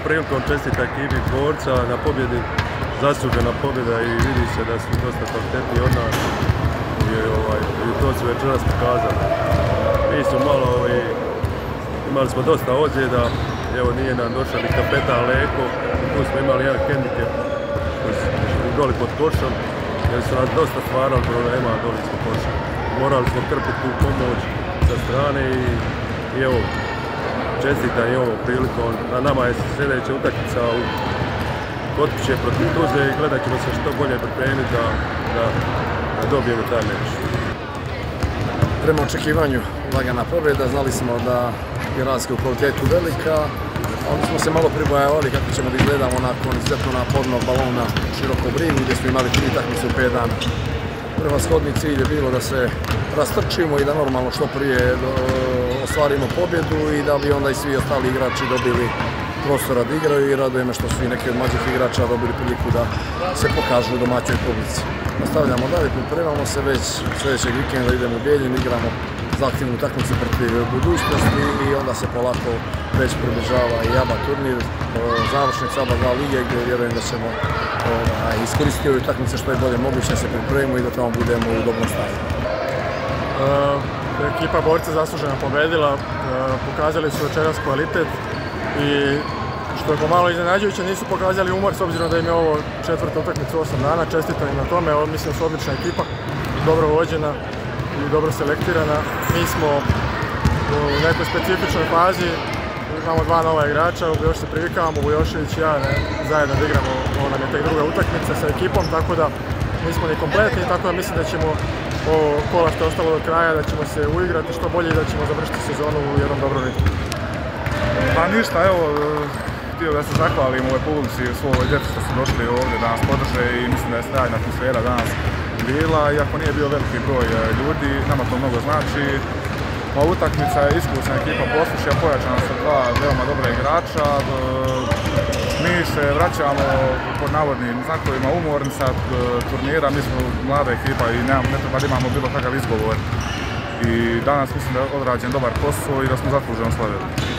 ovom prilikom čestita ekipi borca na pobjedi, zaslužena pobjeda i vidi se da su dosta kvalitetni od nas i, ovaj, i to su večeras pokazali. Mi smo malo, ovaj, imali smo dosta ozljeda, evo nije nam došao ni kapetan Leko, tu smo imali jedan hendikep su doli pod košom, jer su nas dosta stvarali problema doli ispod koša. Morali smo krpiti tu pomoć sa strane i, i evo, čestitam i ovom prilikom. Na nama je sljedeća utakmica u kod kuće protiv Tuzle i gledat ćemo se što bolje pripremiti da, da, da dobijemo taj meč. Prema očekivanju lagana pobjeda, znali smo da je razlika u kvalitetu velika, onda smo se malo pribojavali kako ćemo da izgledamo nakon izuzetno napornog balona široko brigu gdje smo imali tri takmice u 5 dana. Prevashodni cilj je bilo da se rastrčimo i da normalno što prije e, ostvarimo pobjedu i da bi onda i svi ostali igrači dobili prostora da igraju i raduje me što su i neki od mlađih igrača dobili priliku da se pokažu u domaćoj publici. Nastavljamo dalje, pripremamo se već sljedećeg vikenda, idemo u Bijeljin, igramo zahtjevnu utakmicu protiv budućnosti i onda se polako već približava i ABA turnir, e, završnica ABA 2 lige gdje vjerujem da ćemo ovaj, iskoristiti ove utakmice što je bolje moguće se pripremimo i da tamo budemo u dobrom stanju. Ekipa borca zasluženo pobedila, uh, pokazali su večeras kvalitet i što je pomalo iznenađujuće nisu pokazali umor s obzirom da im je ovo četvrta utakmica u 8 dana, čestitam im na tome, ovo mislim su odlična ekipa, dobro vođena i dobro selektirana. Mi smo u nekoj specifičnoj fazi, imamo dva nova igrača, još se privikavamo, Vujošević i ja zajedno da igramo, ovo nam je tek druga utakmica sa ekipom, tako da nismo ni kompletni, tako da mislim da ćemo ovo kola što je ostalo do kraja, da ćemo se uigrati što bolje i da ćemo završiti sezonu u jednom dobrom ritmu. Pa ništa, evo, htio da se zahvalim ovoj publici i svoj djeci što su došli ovdje da nas podrže i mislim da je sjajna atmosfera danas bila, iako nije bio veliki broj e, ljudi, nama to mnogo znači. Ova utakmica je iskusna ekipa poslušja, pojačana sa dva veoma dobra igrača. Mi se vraćamo pod navodnim znakovima umornica e, turnira, mi smo mlada ekipa i ne, ne treba da imamo bilo kakav izgovor. I danas mislim da je odrađen dobar posao i da smo zasluženo slavili.